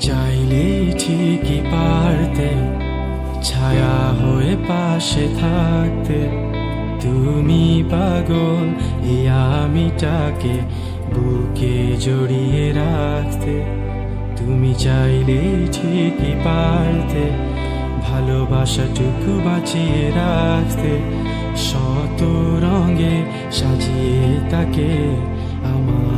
চাইলে ঠিকই পারতে, ছায়া হয়ে পাশে থাকতে। তুমি পাগল এই আমিটাকে বুকে জড়িয়ে রাখতে। তুমি চাইলে ঠিকই পারতে, ভালোবাসাটুকু বাঁচিয়ে রাখতে। শত রঙে সাজিয়ে তাকে আমার